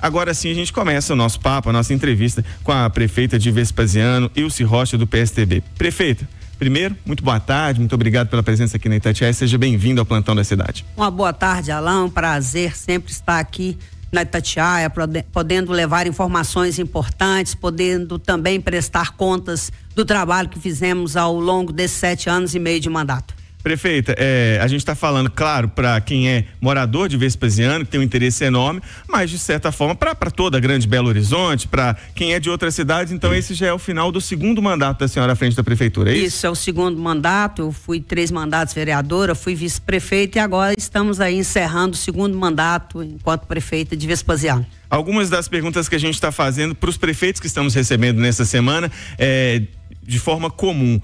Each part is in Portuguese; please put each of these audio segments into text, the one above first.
Agora sim a gente começa o nosso papo, a nossa entrevista com a prefeita de Vespasiano, Ilse Rocha, do PSTB. Prefeita, Primeiro, muito boa tarde, muito obrigado pela presença aqui na Itatiaia. Seja bem-vindo ao plantão da cidade. Uma boa tarde, Alain. Um prazer sempre estar aqui na Itatiaia, podendo levar informações importantes, podendo também prestar contas do trabalho que fizemos ao longo desses sete anos e meio de mandato. Prefeita, é, a gente está falando, claro, para quem é morador de Vespasiano, que tem um interesse enorme, mas de certa forma para toda a grande Belo Horizonte, para quem é de outras cidades, então esse já é o final do segundo mandato da senhora à frente da prefeitura, é isso? Isso, é o segundo mandato, eu fui três mandatos vereadora, fui vice-prefeita e agora estamos aí encerrando o segundo mandato enquanto prefeita de Vespasiano. Algumas das perguntas que a gente está fazendo para os prefeitos que estamos recebendo nessa semana é de forma comum.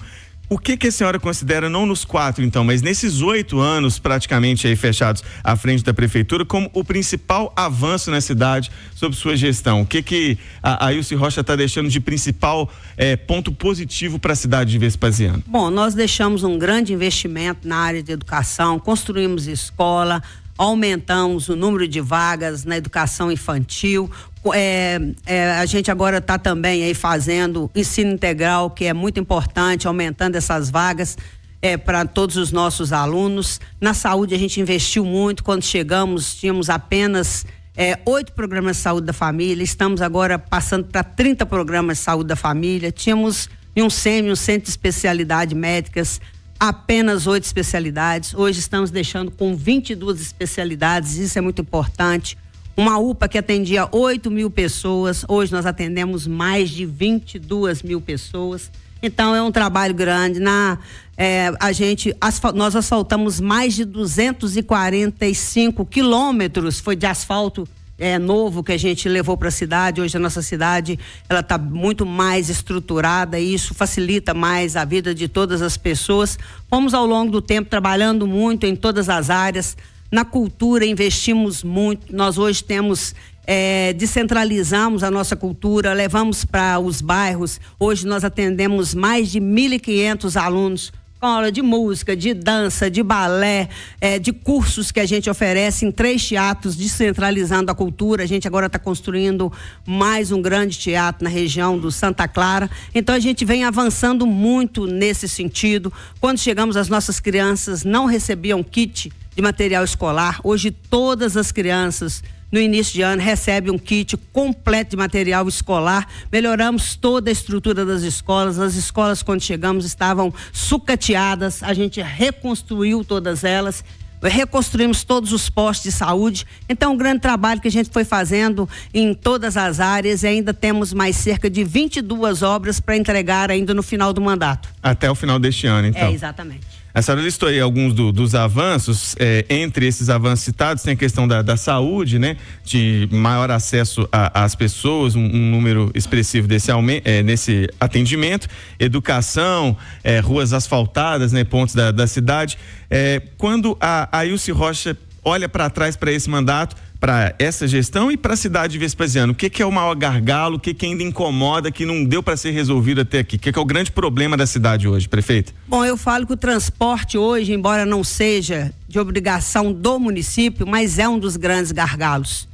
O que, que a senhora considera, não nos quatro então, mas nesses oito anos praticamente aí fechados à frente da prefeitura, como o principal avanço na cidade sob sua gestão? O que que a, a Ilse Rocha está deixando de principal eh, ponto positivo para a cidade de Vespasiano? Bom, nós deixamos um grande investimento na área de educação, construímos escola, aumentamos o número de vagas na educação infantil. É, é, a gente agora está também aí fazendo ensino integral, que é muito importante, aumentando essas vagas é, para todos os nossos alunos. Na saúde a gente investiu muito. Quando chegamos, tínhamos apenas é, oito programas de saúde da família. Estamos agora passando para 30 programas de saúde da família. Tínhamos um SEMI, um centro de especialidade médicas, apenas oito especialidades. Hoje estamos deixando com 22 especialidades, isso é muito importante. Uma UPA que atendia 8 mil pessoas, hoje nós atendemos mais de 22 mil pessoas. Então é um trabalho grande. Na, é, a gente, nós asfaltamos mais de 245 quilômetros foi de asfalto é, novo que a gente levou para a cidade. Hoje a nossa cidade ela está muito mais estruturada e isso facilita mais a vida de todas as pessoas. Fomos ao longo do tempo trabalhando muito em todas as áreas. Na cultura investimos muito. Nós hoje temos é, descentralizamos a nossa cultura, levamos para os bairros. Hoje nós atendemos mais de 1.500 alunos aula de música, de dança, de balé, é, de cursos que a gente oferece em três teatros, descentralizando a cultura. A gente agora está construindo mais um grande teatro na região do Santa Clara. Então a gente vem avançando muito nesse sentido. Quando chegamos, as nossas crianças não recebiam kit de material escolar. Hoje todas as crianças no início de ano, recebe um kit completo de material escolar. Melhoramos toda a estrutura das escolas. As escolas, quando chegamos, estavam sucateadas. A gente reconstruiu todas elas reconstruímos todos os postos de saúde. Então, um grande trabalho que a gente foi fazendo em todas as áreas e ainda temos mais cerca de 22 obras para entregar ainda no final do mandato. Até o final deste ano, então. É, exatamente. A senhora listou aí alguns do, dos avanços, é, entre esses avanços citados tem a questão da, da saúde, né? De maior acesso às pessoas, um, um, número expressivo desse é, nesse atendimento, educação, é, ruas asfaltadas, né? Pontos da, da cidade. É, quando a, a Ilse Rocha olha para trás para esse mandato, para essa gestão e para a cidade de Vespasiano? O que, que, é o maior gargalo? O que, que ainda incomoda, que não deu para ser resolvido até aqui? O que, que, é o grande problema da cidade hoje, prefeito? Bom, eu falo que o transporte hoje, embora não seja de obrigação do município, mas é um dos grandes gargalos.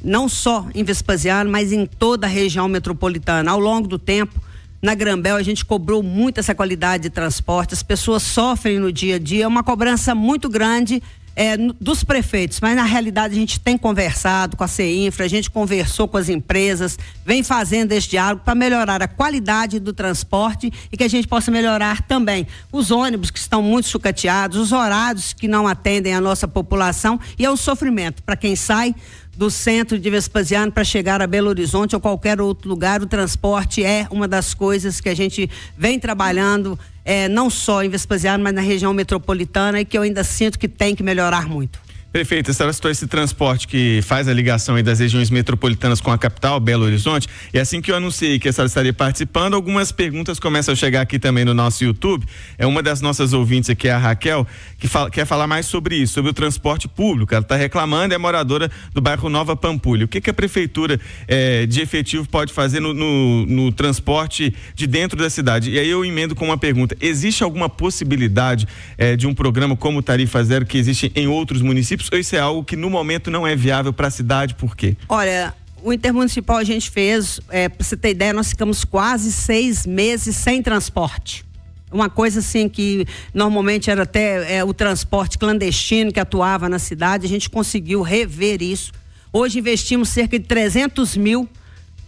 Não só em Vespasiano, mas em toda a região metropolitana. Ao longo do tempo, na Grambel a gente cobrou muito essa qualidade de transporte, as pessoas sofrem no dia a dia, é uma cobrança muito grande é, dos prefeitos, mas na realidade a gente tem conversado com a CEINFRA, a gente conversou com as empresas, vem fazendo esse diálogo para melhorar a qualidade do transporte e que a gente possa melhorar também. Os ônibus que estão muito sucateados, os horários que não atendem a nossa população e é um sofrimento para quem sai do centro de Vespasiano para chegar a Belo Horizonte ou qualquer outro lugar, o transporte é uma das coisas que a gente vem trabalhando é, não só em Vespasiano, mas na região metropolitana e que eu ainda sinto que tem que melhorar muito. Prefeita, a senhora citou esse transporte que faz a ligação das regiões metropolitanas com a capital, Belo Horizonte. E assim que eu anunciei que a senhora estaria participando, algumas perguntas começam a chegar aqui também no nosso YouTube. É uma das nossas ouvintes aqui, a Raquel, que fala, quer falar mais sobre isso, sobre o transporte público. Ela está reclamando, é moradora do bairro Nova Pampulha. O que, que a prefeitura eh, de efetivo pode fazer no, no, no transporte de dentro da cidade? E aí eu emendo com uma pergunta: existe alguma possibilidade eh, de um programa como Tarifa Zero que existe em outros municípios? Ou isso é algo que no momento não é viável para a cidade, por quê? Olha, o intermunicipal a gente fez, é, para você ter ideia, nós ficamos quase seis meses sem transporte. Uma coisa assim que normalmente era até é, o transporte clandestino que atuava na cidade, a gente conseguiu rever isso. Hoje investimos cerca de 300 mil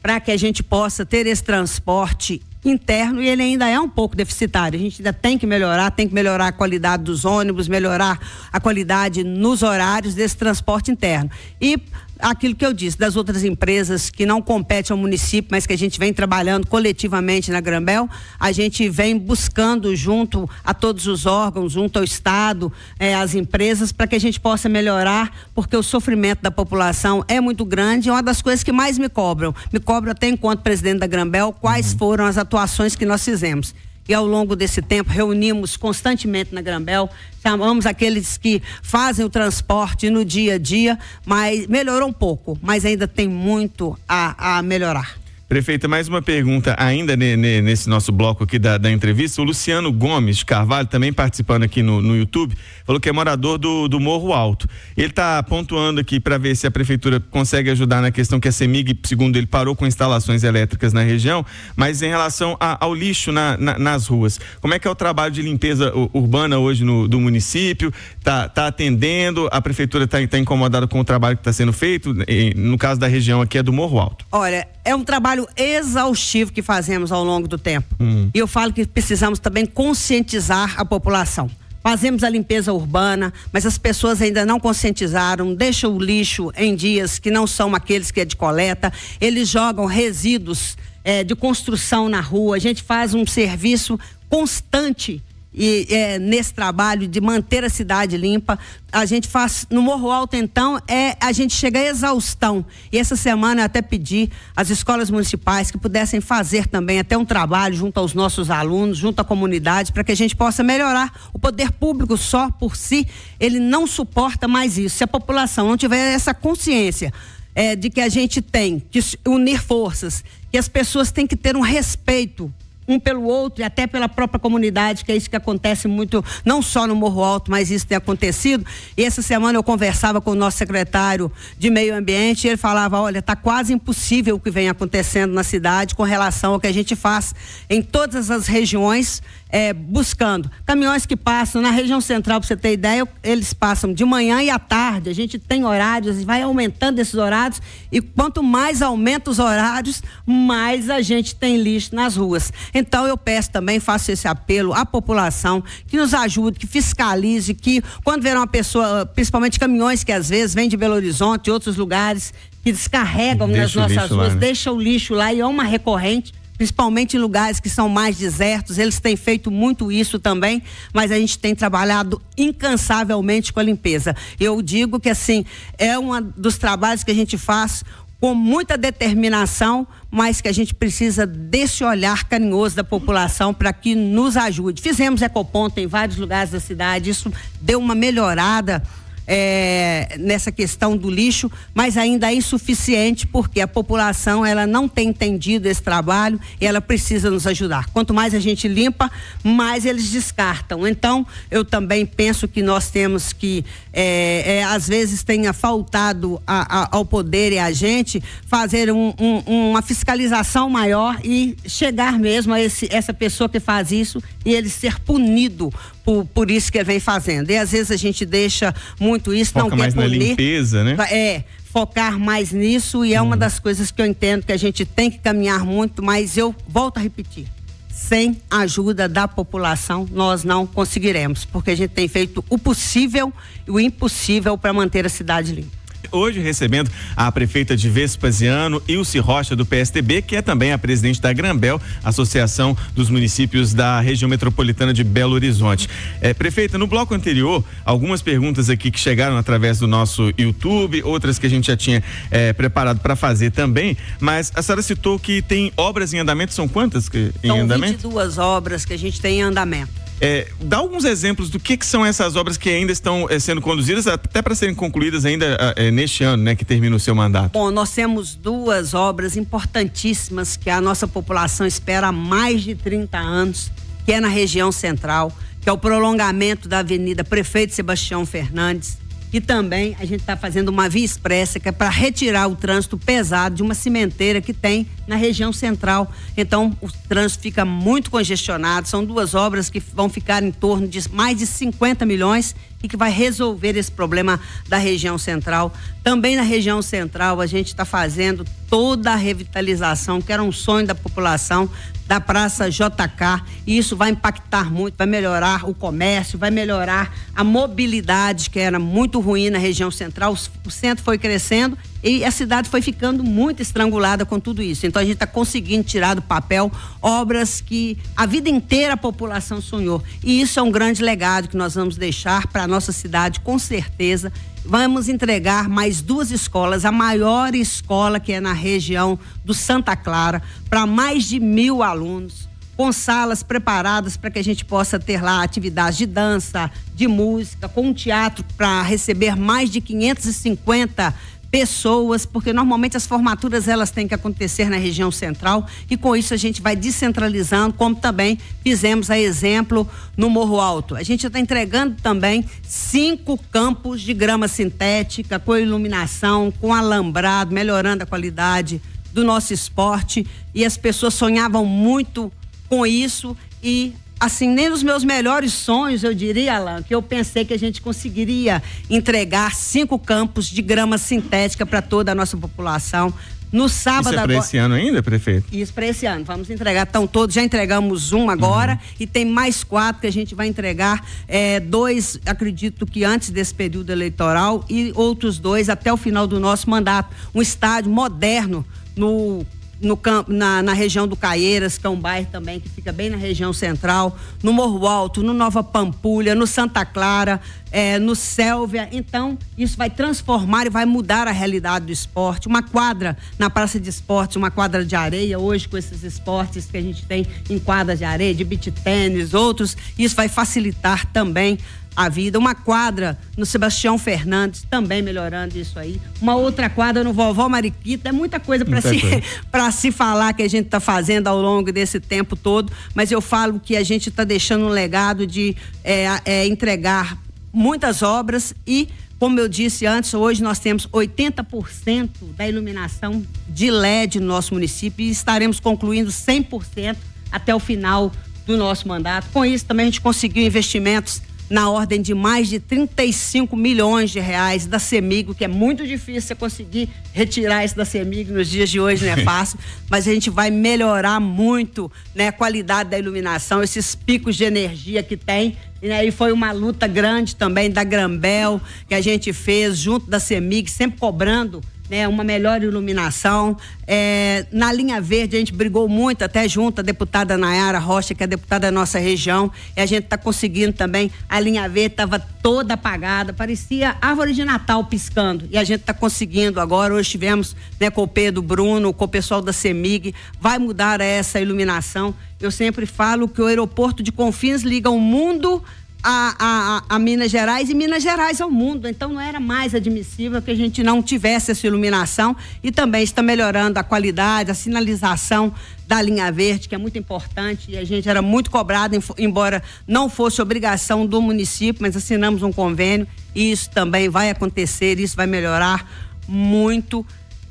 para que a gente possa ter esse transporte interno e ele ainda é um pouco deficitário. A gente ainda tem que melhorar, tem que melhorar a qualidade dos ônibus, melhorar a qualidade nos horários desse transporte interno. E aquilo que eu disse, das outras empresas que não competem ao município, mas que a gente vem trabalhando coletivamente na Grambel, a gente vem buscando junto a todos os órgãos, junto ao Estado, eh, às empresas, para que a gente possa melhorar, porque o sofrimento da população é muito grande, é uma das coisas que mais me cobram. Me cobram até enquanto presidente da Grambel quais uhum. foram as atuações que nós fizemos e ao longo desse tempo reunimos constantemente na Grambel, chamamos aqueles que fazem o transporte no dia a dia, mas melhorou um pouco, mas ainda tem muito a, a melhorar. Prefeita, mais uma pergunta ainda nesse nosso bloco aqui da, da, entrevista. O Luciano Gomes Carvalho, também participando aqui no, no YouTube, falou que é morador do, do Morro Alto. Ele está pontuando aqui para ver se a prefeitura consegue ajudar na questão que a CEMIG, segundo ele, parou com instalações elétricas na região, mas em relação a, ao lixo na, na, nas ruas. Como é que é o trabalho de limpeza urbana hoje no, do município? Está tá atendendo? A prefeitura está tá incomodada com o trabalho que está sendo feito? No caso da região aqui é do Morro Alto. Olha, é um trabalho exaustivo que fazemos ao longo do tempo. Hum. E eu falo que precisamos também conscientizar a população. Fazemos a limpeza urbana, mas as pessoas ainda não conscientizaram, deixam o lixo em dias que não são aqueles que é de coleta, eles jogam resíduos é, de construção na rua. A gente faz um serviço constante e é, nesse trabalho de manter a cidade limpa. A gente faz no Morro Alto, então, é a gente chega à exaustão. E essa semana eu até pedi às escolas municipais que pudessem fazer também até um trabalho junto aos nossos alunos, junto à comunidade, para que a gente possa melhorar. O poder público só por si, ele não suporta mais isso. Se a população não tiver essa consciência é, de que a gente tem que unir forças, que as pessoas têm que ter um respeito um pelo outro e até pela própria comunidade, que é isso que acontece muito, não só no Morro Alto, mas isso tem acontecido. E essa semana eu conversava com o nosso secretário de Meio Ambiente e ele falava: olha, está quase impossível o que vem acontecendo na cidade com relação ao que a gente faz em todas as regiões é, buscando. Caminhões que passam na região central, para você ter ideia, eles passam de manhã e à tarde. A gente tem horários vai aumentando esses horários. E quanto mais aumenta os horários, mais a gente tem lixo nas ruas. Então eu peço também, faço esse apelo à população que nos ajude, que fiscalize, que quando ver uma pessoa, principalmente caminhões que às vezes vêm de Belo Horizonte e outros lugares, que descarregam Deixa nas nossas ruas, lá, né? deixam o lixo lá e é uma recorrente principalmente em lugares que são mais desertos. Eles têm feito muito isso também, mas a gente tem trabalhado incansavelmente com a limpeza. Eu digo que assim, é um dos trabalhos que a gente faz com muita determinação, mas que a gente precisa desse olhar carinhoso da população para que nos ajude. Fizemos ecoponto em vários lugares da cidade, isso deu uma melhorada é, nessa questão do lixo, mas ainda é insuficiente porque a população ela não tem entendido esse trabalho e ela precisa nos ajudar. Quanto mais a gente limpa, mais eles descartam. Então, eu também penso que nós temos que, é, é, às vezes, tenha faltado a, a, ao poder e a gente fazer um, um, uma fiscalização maior e chegar mesmo a esse, essa pessoa que faz isso e ele ser punido por, por isso que vem fazendo. E às vezes a gente deixa muito isso, Foca não mais quer punir. na limpeza, né? É, focar mais nisso e é uma uhum. das coisas que eu entendo que a gente tem que caminhar muito, mas eu volto a repetir. Sem a ajuda da população, nós não conseguiremos, porque a gente tem feito o possível e o impossível para manter a cidade limpa. Hoje recebendo a prefeita de Vespasiano, Ilse Rocha, do PSTB, que é também a presidente da Grambel, Associação dos Municípios da Região Metropolitana de Belo Horizonte. É, prefeita, no bloco anterior, algumas perguntas aqui que chegaram através do nosso YouTube, outras que a gente já tinha é, preparado para fazer também, mas a senhora citou que tem obras em andamento, são quantas que, em são andamento? São 22 obras que a gente tem em andamento. É, dá alguns exemplos do que, que, são essas obras que ainda estão é, sendo conduzidas, até para serem concluídas ainda é, neste ano, né, que termina o seu mandato. Bom, nós temos duas obras importantíssimas que a nossa população espera há mais de 30 anos, que é na região central, que é o prolongamento da Avenida Prefeito Sebastião Fernandes, e também a gente está fazendo uma via expressa que é para retirar o trânsito pesado de uma cimenteira que tem na região central. Então o trânsito fica muito congestionado. São duas obras que vão ficar em torno de mais de 50 milhões e que vai resolver esse problema da região central. Também na região central a gente está fazendo toda a revitalização, que era um sonho da população, da Praça JK, e isso vai impactar muito, vai melhorar o comércio, vai melhorar a mobilidade, que era muito ruim na região central. O centro foi crescendo e a cidade foi ficando muito estrangulada com tudo isso. Então a gente está conseguindo tirar do papel obras que a vida inteira a população sonhou. E isso é um grande legado que nós vamos deixar para a nossa cidade, com certeza. Vamos entregar mais duas escolas, a maior escola que é na região do Santa Clara, para mais de mil alunos com salas preparadas para que a gente possa ter lá atividades de dança, de música, com um teatro para receber mais de 550 pessoas, porque normalmente as formaturas elas têm que acontecer na região central e com isso a gente vai descentralizando, como também fizemos a exemplo no Morro Alto. A gente está entregando também cinco campos de grama sintética com iluminação, com alambrado, melhorando a qualidade do nosso esporte e as pessoas sonhavam muito com isso e assim, nem nos meus melhores sonhos, eu diria, Alan, que eu pensei que a gente conseguiria entregar cinco campos de grama sintética para toda a nossa população. No sábado Isso é para esse ano ainda, prefeito? Isso para esse ano. Vamos entregar, estão todos, já entregamos um agora uhum. e tem mais quatro que a gente vai entregar. É, dois, acredito que antes desse período eleitoral e outros dois até o final do nosso mandato. Um estádio moderno no no campo, na, na região do Caieiras, que é um bairro também que fica bem na região central, no Morro Alto, no Nova Pampulha, no Santa Clara, é, no Sélvia. Então, isso vai transformar e vai mudar a realidade do esporte. Uma quadra na Praça de Esportes, uma quadra de areia, hoje com esses esportes que a gente tem em quadras de areia, de beach tênis, outros, isso vai facilitar também a vida. Uma quadra no Sebastião Fernandes, também melhorando isso aí. Uma outra quadra no Vovó Mariquita. É muita coisa para se, se falar que a gente está fazendo ao longo desse tempo todo. Mas eu falo que a gente está deixando um legado de é, é, entregar muitas obras e como eu disse antes, hoje nós temos 80% da iluminação de LED no nosso município e estaremos concluindo 100% até o final do nosso mandato. Com isso, também a gente conseguiu investimentos na ordem de mais de 35 milhões de reais da CEMIG, que é muito difícil você conseguir retirar isso da CEMIG nos dias de hoje, não é fácil, mas a gente vai melhorar muito né, a qualidade da iluminação, esses picos de energia que tem. Né, e foi uma luta grande também da Grambel, que a gente fez junto da CEMIG, sempre cobrando né, uma melhor iluminação. É, na linha verde a gente brigou muito, até junto a deputada Nayara Rocha, que é deputada da nossa região, e a gente está conseguindo também. A linha verde estava toda apagada, parecia árvore de Natal piscando. E a gente está conseguindo agora. Hoje tivemos né, com o Pedro Bruno, com o pessoal da CEMIG, vai mudar essa iluminação. Eu sempre falo que o aeroporto de Confins liga o mundo a, a, a, Minas Gerais e Minas Gerais ao mundo. Então não era mais admissível que a gente não tivesse essa iluminação e também está melhorando a qualidade, a sinalização da linha verde, que é muito importante e a gente era muito cobrado, embora não fosse obrigação do município, mas assinamos um convênio e isso também vai acontecer, isso vai melhorar muito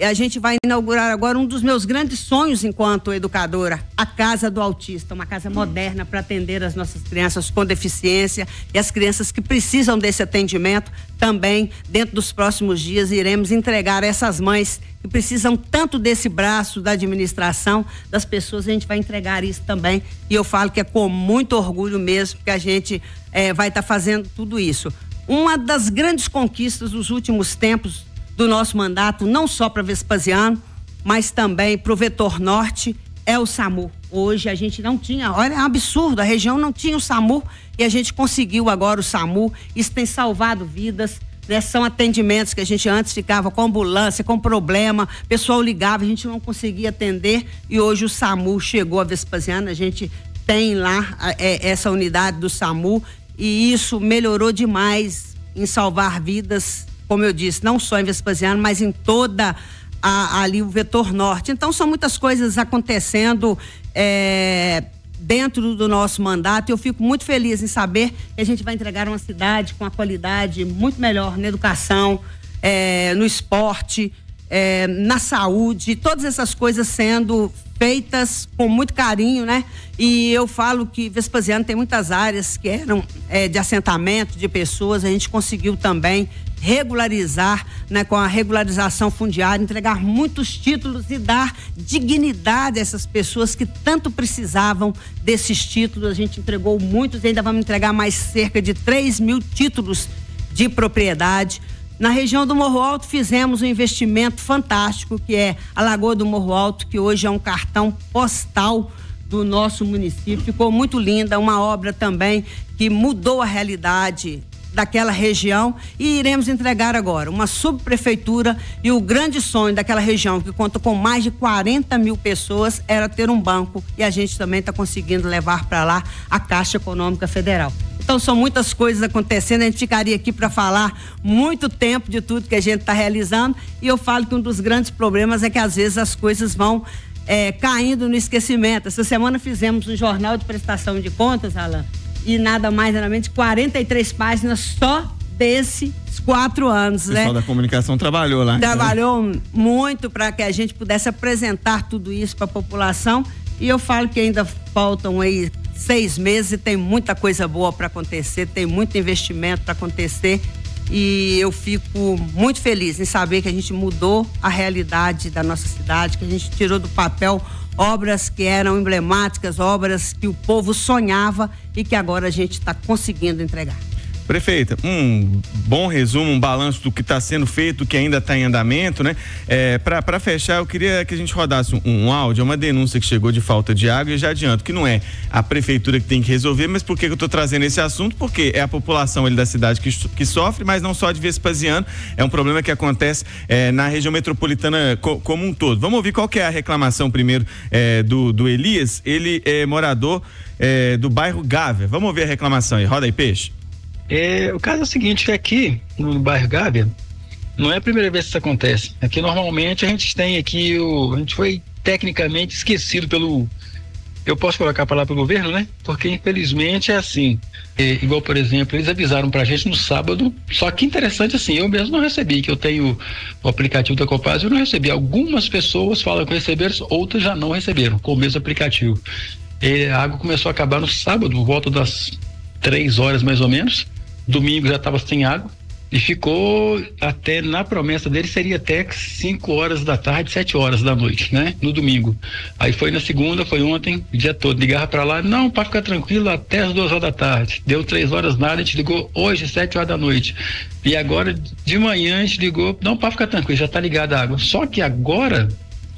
a gente vai inaugurar agora um dos meus grandes sonhos enquanto educadora, a Casa do Autista, uma casa moderna para atender as nossas crianças com deficiência e as crianças que precisam desse atendimento. Também, dentro dos próximos dias, iremos entregar essas mães que precisam tanto desse braço da administração, das pessoas, a gente vai entregar isso também. E eu falo que é com muito orgulho mesmo que a gente é, vai estar tá fazendo tudo isso. Uma das grandes conquistas dos últimos tempos do nosso mandato, não só para Vespasiano, mas também para o vetor norte, é o SAMU. Hoje a gente não tinha, olha, é um absurdo, a região não tinha o SAMU e a gente conseguiu agora o SAMU. Isso tem salvado vidas. Né? São atendimentos que a gente antes ficava com ambulância, com problema, pessoal ligava, a gente não conseguia atender e hoje o SAMU chegou a Vespasiano, a gente tem lá é, essa unidade do SAMU e isso melhorou demais em salvar vidas como eu disse, não só em Vespasiano, mas em toda a, ali o vetor norte. Então são muitas coisas acontecendo é, dentro do nosso mandato. Eu fico muito feliz em saber que a gente vai entregar uma cidade com uma qualidade muito melhor na educação, é, no esporte, é, na saúde, todas essas coisas sendo feitas com muito carinho, né? E eu falo que Vespasiano tem muitas áreas que eram de assentamento de pessoas, a gente conseguiu também regularizar, né, com a regularização fundiária, entregar muitos títulos e dar dignidade a essas pessoas que tanto precisavam desses títulos. A gente entregou muitos e ainda vamos entregar mais cerca de 3 mil títulos de propriedade. Na região do Morro Alto fizemos um investimento fantástico que é a Lagoa do Morro Alto, que hoje é um cartão postal do nosso município. Ficou muito linda, uma obra também que mudou a realidade daquela região e iremos entregar agora uma subprefeitura e o grande sonho daquela região que conta com mais de 40 mil pessoas era ter um banco e a gente também está conseguindo levar para lá a Caixa Econômica Federal. Então são muitas coisas acontecendo, a gente ficaria aqui para falar muito tempo de tudo que a gente está realizando e eu falo que um dos grandes problemas é que às vezes as coisas vão é, caindo no esquecimento. Essa semana fizemos um jornal de prestação de contas, Alan, e nada mais nada menos 43 páginas só desses quatro anos, o pessoal né? da comunicação trabalhou lá. Trabalhou né? muito para que a gente pudesse apresentar tudo isso para a população e eu falo que ainda faltam aí seis meses e tem muita coisa boa para acontecer, tem muito investimento para acontecer e eu fico muito feliz em saber que a gente mudou a realidade da nossa cidade, que a gente tirou do papel obras que eram emblemáticas, obras que o povo sonhava e que agora a gente está conseguindo entregar. Prefeita, um bom resumo, um balanço do que está sendo feito, que ainda está em andamento, né? É, Para fechar, eu queria que a gente rodasse um, um áudio, uma denúncia que chegou de falta de água e já adianto que não é a prefeitura que tem que resolver, mas por que eu estou trazendo esse assunto? Porque é a população ali da cidade que, que sofre, mas não só de Vespasiano, é um problema que acontece é, na região metropolitana co, como um todo. Vamos ouvir qual que é a reclamação primeiro é, do, do Elias, ele é morador é, do bairro Gávea. Vamos ouvir a reclamação aí, roda aí, peixe. É, o caso é o seguinte, aqui no bairro Gávea, não é a primeira vez que isso acontece. Aqui normalmente a gente tem aqui o. A gente foi tecnicamente esquecido pelo. Eu posso colocar a palavra pelo governo, né? Porque infelizmente é assim. É, igual, por exemplo, eles avisaram pra gente no sábado, só que interessante assim, eu mesmo não recebi, que eu tenho o aplicativo da Copaz, eu não recebi. Algumas pessoas falam que receberam, outras já não receberam com o mesmo aplicativo. E a água começou a acabar no sábado, volta das três horas mais ou menos. Domingo já estava sem água e ficou até na promessa dele seria até 5 horas da tarde, 7 horas da noite, né? No domingo. Aí foi na segunda, foi ontem, o dia todo. Ligava para lá, não, para ficar tranquilo, até as duas horas da tarde. Deu três horas nada, a gente ligou hoje, 7 horas da noite. E agora, de manhã, a gente ligou, não, para ficar tranquilo, já tá ligada a água. Só que agora,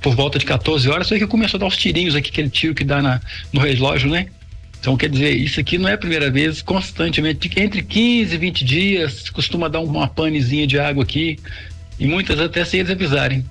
por volta de 14 horas, foi que começou a dar os tirinhos aqui, aquele tiro que dá na, no relógio, né? Então, quer dizer, isso aqui não é a primeira vez, constantemente, entre 15 e 20 dias, costuma dar uma panezinha de água aqui, e muitas até sem eles avisarem.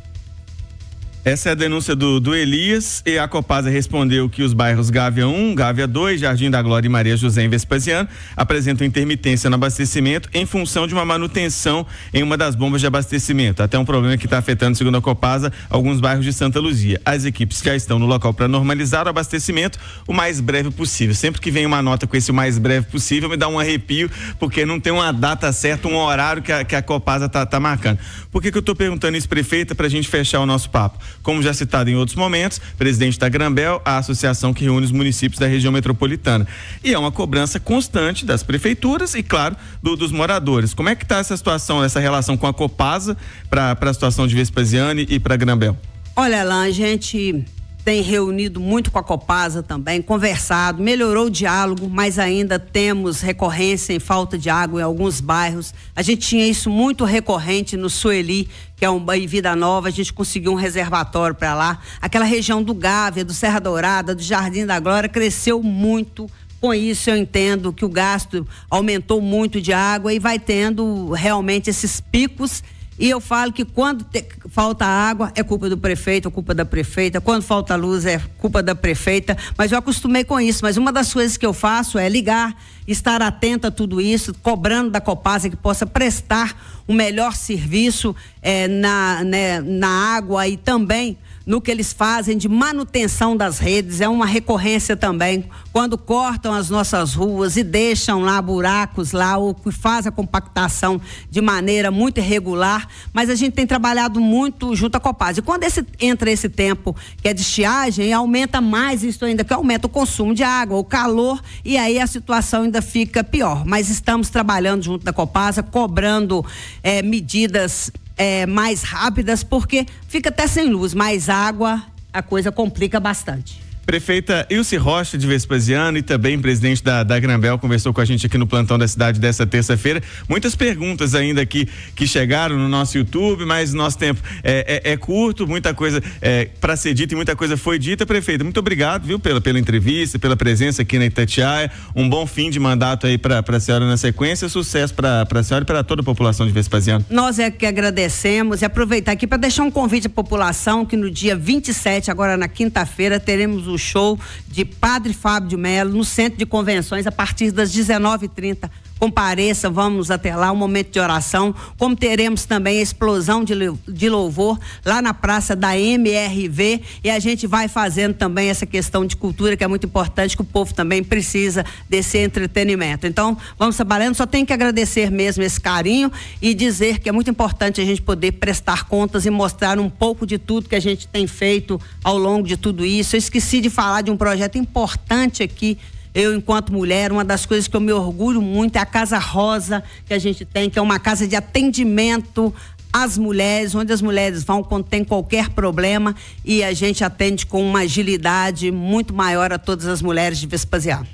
Essa é a denúncia do, do Elias e a Copasa respondeu que os bairros Gávea 1, Gávea 2, Jardim da Glória e Maria José em Vespasiano apresentam intermitência no abastecimento em função de uma manutenção em uma das bombas de abastecimento. Até um problema que está afetando, segundo a Copasa, alguns bairros de Santa Luzia. As equipes já estão no local para normalizar o abastecimento o mais breve possível. Sempre que vem uma nota com esse o mais breve possível, me dá um arrepio, porque não tem uma data certa, um horário que a, que a Copasa está tá marcando. Por que, que eu estou perguntando isso, prefeita, para a gente fechar o nosso papo? Como já citado em outros momentos, presidente da Grambel, a associação que reúne os municípios da região metropolitana. E é uma cobrança constante das prefeituras e, claro, do, dos moradores. Como é que está essa situação, essa relação com a Copasa para a situação de Vespasiane e para Grambel? Olha lá, gente tem reunido muito com a Copasa também, conversado, melhorou o diálogo, mas ainda temos recorrência em falta de água em alguns bairros. A gente tinha isso muito recorrente no Sueli, que é um banho Vida Nova, a gente conseguiu um reservatório para lá. Aquela região do Gávea, do Serra Dourada, do Jardim da Glória cresceu muito. Com isso, eu entendo que o gasto aumentou muito de água e vai tendo realmente esses picos e eu falo que quando te, falta água é culpa do prefeito, é culpa da prefeita. Quando falta luz é culpa da prefeita. Mas eu acostumei com isso. Mas uma das coisas que eu faço é ligar, estar atenta a tudo isso, cobrando da Copasa que possa prestar o melhor serviço é, na, né, na água e também no que eles fazem de manutenção das redes, é uma recorrência também. Quando cortam as nossas ruas e deixam lá buracos lá, ou que faz a compactação de maneira muito irregular, mas a gente tem trabalhado muito junto à Copaz. E quando esse, entra esse tempo que é de estiagem, aumenta mais isso ainda, que aumenta o consumo de água, o calor, e aí a situação ainda fica pior. Mas estamos trabalhando junto da Copasa, cobrando é, medidas é, mais rápidas, porque fica até sem luz, mais água, a coisa complica bastante. Prefeita Ilse Rocha de Vespasiano e também presidente da, da Grambel conversou com a gente aqui no plantão da cidade dessa terça-feira. Muitas perguntas ainda aqui que chegaram no nosso YouTube, mas nosso tempo é, é, é curto, muita coisa é, para ser dita e muita coisa foi dita. Prefeita, muito obrigado, viu, pela, pela entrevista, pela presença aqui na Itatiaia. Um bom fim de mandato aí para a senhora na sequência. Sucesso para a senhora e para toda a população de Vespasiano. Nós é que agradecemos e aproveitar aqui para deixar um convite à população que no dia 27, agora na quinta-feira, teremos o show de Padre Fábio de Melo no Centro de Convenções a partir das 19h30 compareça, vamos até lá, um momento de oração, como teremos também a explosão de, de louvor lá na praça da MRV e a gente vai fazendo também essa questão de cultura que é muito importante, que o povo também precisa desse entretenimento. Então, vamos trabalhando, só tem que agradecer mesmo esse carinho e dizer que é muito importante a gente poder prestar contas e mostrar um pouco de tudo que a gente tem feito ao longo de tudo isso. Eu esqueci de falar de um projeto importante aqui eu, enquanto mulher, uma das coisas que eu me orgulho muito é a Casa Rosa que a gente tem, que é uma casa de atendimento às mulheres, onde as mulheres vão quando tem qualquer problema e a gente atende com uma agilidade muito maior a todas as mulheres de Vespasiano.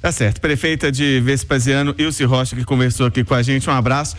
Tá certo. Prefeita de Vespasiano, Ilse Rocha, que conversou aqui com a gente. Um abraço.